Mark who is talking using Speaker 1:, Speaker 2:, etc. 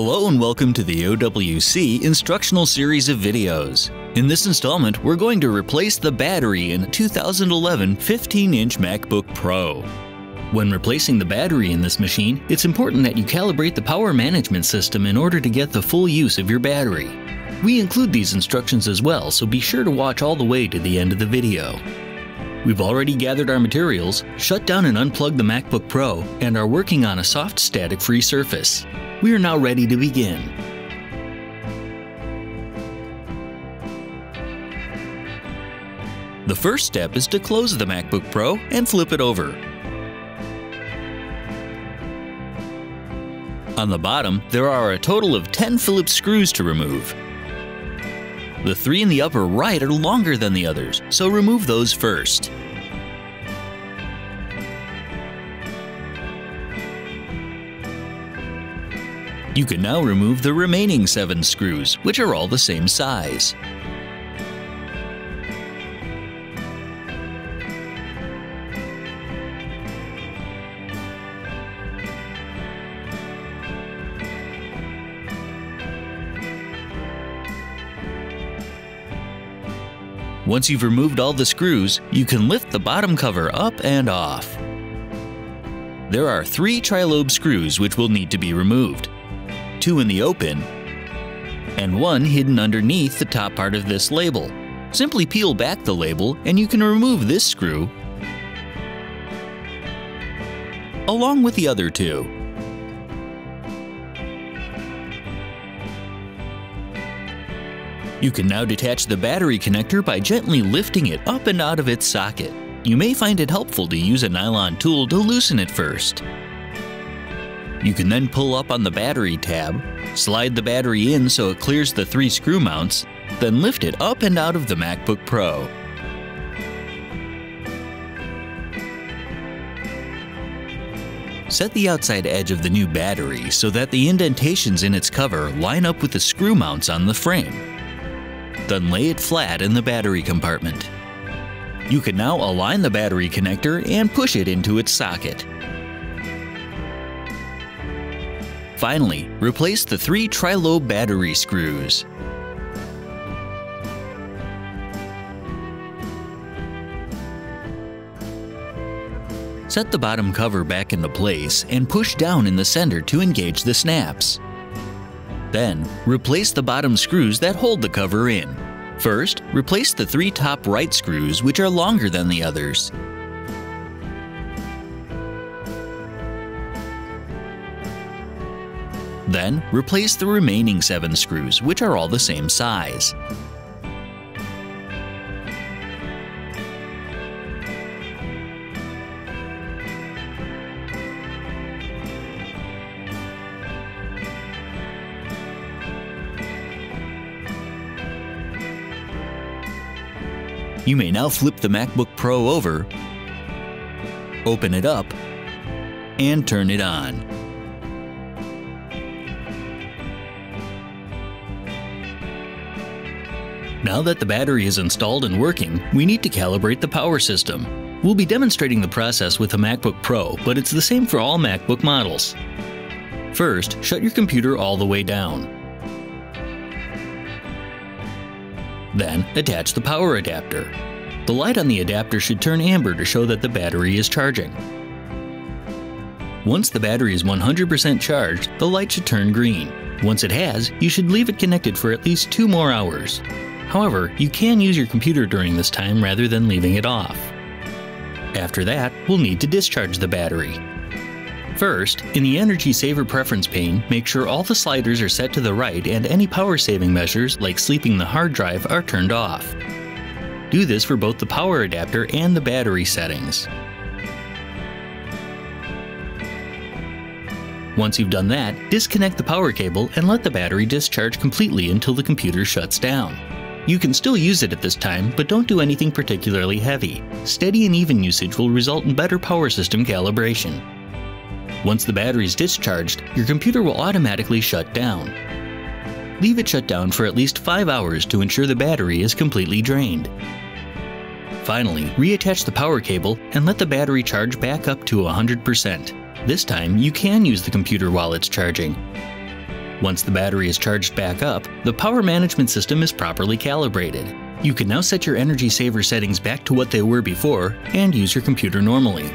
Speaker 1: Hello and welcome to the OWC instructional series of videos. In this installment, we're going to replace the battery in a 2011 15-inch MacBook Pro. When replacing the battery in this machine, it's important that you calibrate the power management system in order to get the full use of your battery. We include these instructions as well, so be sure to watch all the way to the end of the video. We've already gathered our materials, shut down and unplugged the MacBook Pro, and are working on a soft static-free surface. We are now ready to begin. The first step is to close the MacBook Pro and flip it over. On the bottom, there are a total of 10 Phillips screws to remove. The three in the upper right are longer than the others, so remove those first. You can now remove the remaining seven screws, which are all the same size. Once you've removed all the screws, you can lift the bottom cover up and off. There are three tri-lobe screws which will need to be removed two in the open, and one hidden underneath the top part of this label. Simply peel back the label and you can remove this screw along with the other two. You can now detach the battery connector by gently lifting it up and out of its socket. You may find it helpful to use a nylon tool to loosen it first. You can then pull up on the battery tab, slide the battery in so it clears the three screw mounts, then lift it up and out of the MacBook Pro. Set the outside edge of the new battery so that the indentations in its cover line up with the screw mounts on the frame. Then lay it flat in the battery compartment. You can now align the battery connector and push it into its socket. Finally, replace the three tri-lobe battery screws. Set the bottom cover back into place and push down in the center to engage the snaps. Then, replace the bottom screws that hold the cover in. First, replace the three top right screws which are longer than the others. Then, replace the remaining 7 screws, which are all the same size. You may now flip the MacBook Pro over, open it up, and turn it on. Now that the battery is installed and working, we need to calibrate the power system. We'll be demonstrating the process with a MacBook Pro, but it's the same for all MacBook models. First, shut your computer all the way down. Then, attach the power adapter. The light on the adapter should turn amber to show that the battery is charging. Once the battery is 100% charged, the light should turn green. Once it has, you should leave it connected for at least two more hours. However, you can use your computer during this time rather than leaving it off. After that, we'll need to discharge the battery. First, in the Energy Saver Preference pane, make sure all the sliders are set to the right and any power saving measures, like sleeping the hard drive, are turned off. Do this for both the power adapter and the battery settings. Once you've done that, disconnect the power cable and let the battery discharge completely until the computer shuts down. You can still use it at this time, but don't do anything particularly heavy. Steady and even usage will result in better power system calibration. Once the battery is discharged, your computer will automatically shut down. Leave it shut down for at least 5 hours to ensure the battery is completely drained. Finally, reattach the power cable and let the battery charge back up to 100%. This time, you can use the computer while it's charging. Once the battery is charged back up, the power management system is properly calibrated. You can now set your energy saver settings back to what they were before and use your computer normally.